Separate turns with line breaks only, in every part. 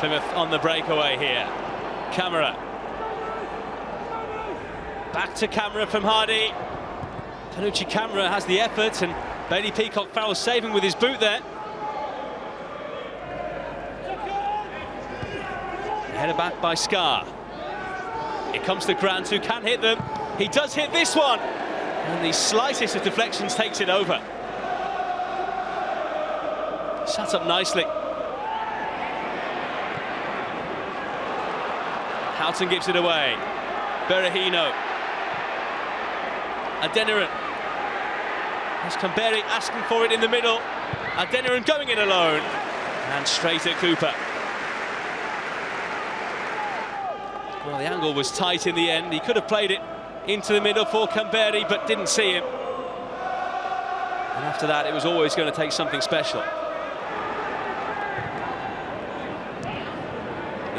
Plymouth on the breakaway here. Camará. Back to Camará from Hardie. Panutche Camará has the effort and Bailey Peacock Farrell saving with his boot there. Headed back by Scarr. It comes to Grant who can hit them. He does hit this one. And the slightest of deflections takes it over. Shut up nicely. Houghton gives it away. Berahino. Adeniran. There's Kamberi asking for it in the middle. Adeniran going in alone. And straight at Cooper. Well, the angle was tight in the end. He could have played it into the middle for Kamberi, but didn't see him. And after that, it was always going to take something special.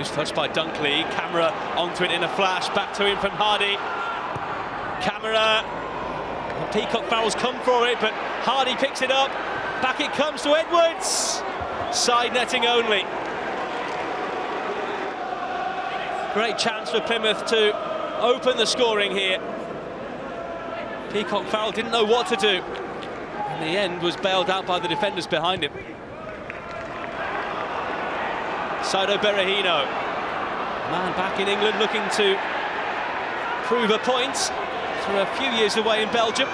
Loose touch by Dunkley. Camará onto it in a flash. Back to him from Hardie. Camará. Peacock Farrell's come for it, but Hardie picks it up. Back it comes to Edwards. Side netting only. Great chance for Plymouth to open the scoring here. Peacock Farrell didn't know what to do. In the end was bailed out by the defenders behind him. Saido Berahino. Man back in England looking to prove a point for a few years away in Belgium.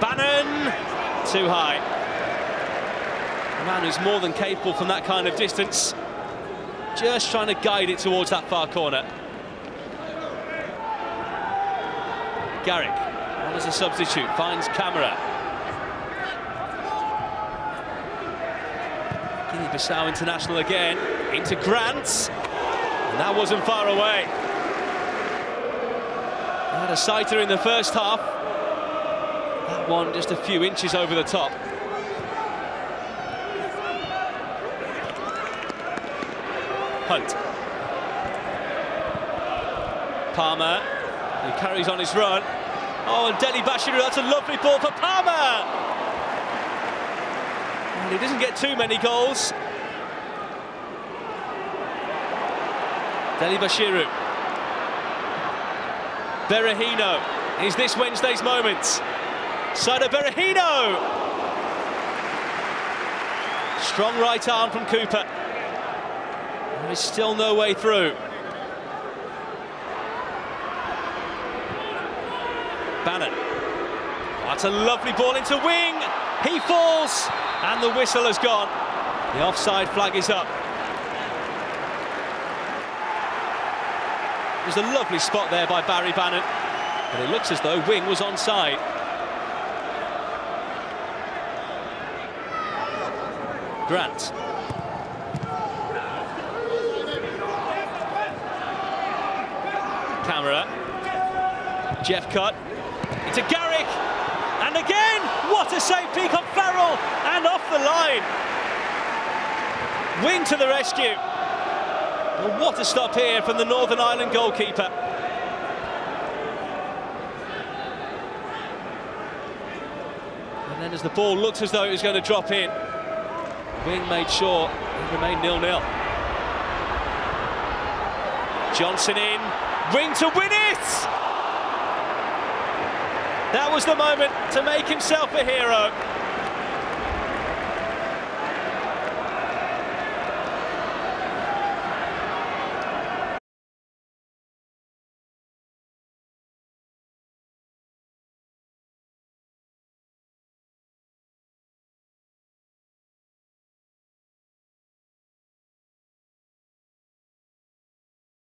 Bannon, too high. A man who's more than capable from that kind of distance. Just trying to guide it towards that far corner. Garrick, on as a substitute, finds Camará. Guinea-Bissau international again, into Grant. And that wasn't far away. They had a sighter in the first half. That one just a few inches over the top. Hunt. Palmer, who carries on his run. Oh, and Dele-Bashiru, that's a lovely ball for Palmer! And he doesn't get too many goals. Dele-Bashiru. Berahino is this Wednesday's moment. Saido Berahino! Strong right arm from Cooper. There is still no way through. Bannon. That's a lovely ball into wing. He falls, and the whistle has gone. The offside flag is up. There's a lovely spot there by Barry Bannon, but it looks as though Wing was onside. Grant. Camará. Jeff Cut. Into Garrick. And again, what a save, Peacock Farrell. And off the line. Wing to the rescue. Well, what a stop here from the Northern Ireland goalkeeper. And then as the ball looks as though it was going to drop in, Wing made sure it remained nil-nil. Johnson in, Wing to win it! That was the moment to make himself a hero.